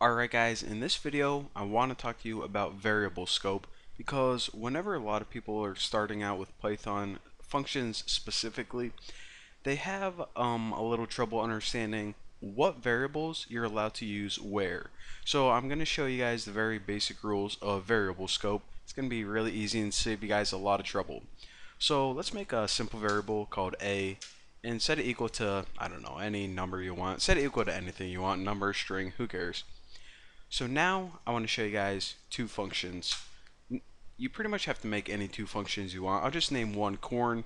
Alright guys, in this video I want to talk to you about variable scope because whenever a lot of people are starting out with Python functions specifically, they have um, a little trouble understanding what variables you're allowed to use where. So I'm going to show you guys the very basic rules of variable scope. It's going to be really easy and save you guys a lot of trouble. So let's make a simple variable called a and set it equal to, I don't know, any number you want. Set it equal to anything you want, number, string, who cares. So now I want to show you guys two functions. You pretty much have to make any two functions you want. I'll just name one corn.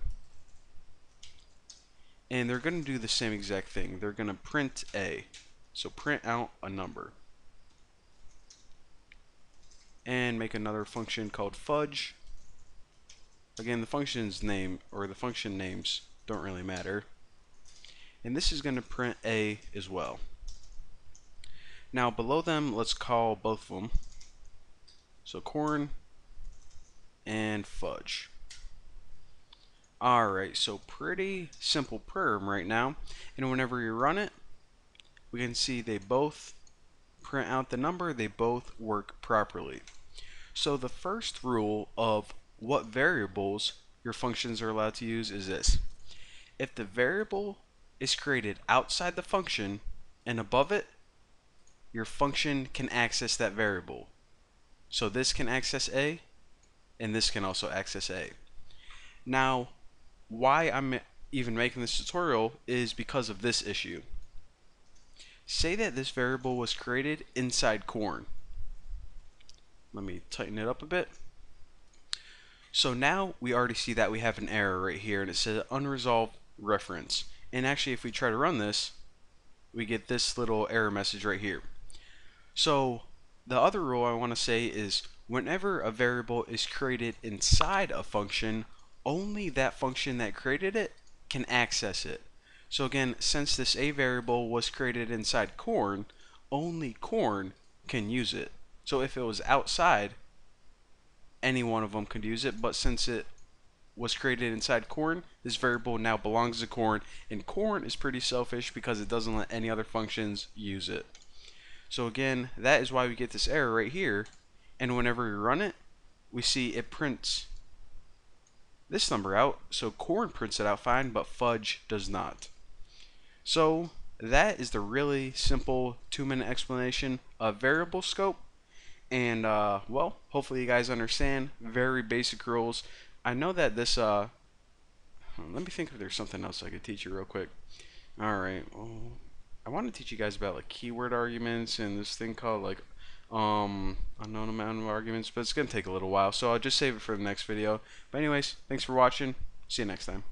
And they're going to do the same exact thing. They're going to print a. So print out a number. And make another function called fudge. Again, the function's name, or the function names, don't really matter. And this is going to print a as well. Now below them, let's call both of them. So corn and fudge. Alright, so pretty simple program right now. And whenever you run it, we can see they both print out the number, they both work properly. So the first rule of what variables your functions are allowed to use is this. If the variable is created outside the function and above it your function can access that variable. So this can access A, and this can also access A. Now, why I'm even making this tutorial is because of this issue. Say that this variable was created inside corn. Let me tighten it up a bit. So now we already see that we have an error right here and it says unresolved reference. And actually if we try to run this, we get this little error message right here. So the other rule I want to say is whenever a variable is created inside a function, only that function that created it can access it. So again, since this a variable was created inside corn, only corn can use it. So if it was outside, any one of them could use it, but since it was created inside corn, this variable now belongs to corn, and corn is pretty selfish because it doesn't let any other functions use it. So again, that is why we get this error right here. And whenever we run it, we see it prints this number out. So corn prints it out fine, but fudge does not. So that is the really simple two minute explanation of variable scope. And uh, well, hopefully you guys understand very basic rules. I know that this, uh, let me think if there's something else I could teach you real quick. Alright, well, I want to teach you guys about like keyword arguments and this thing called like um unknown amount of arguments, but it's gonna take a little while, so I'll just save it for the next video. But anyways, thanks for watching. See you next time.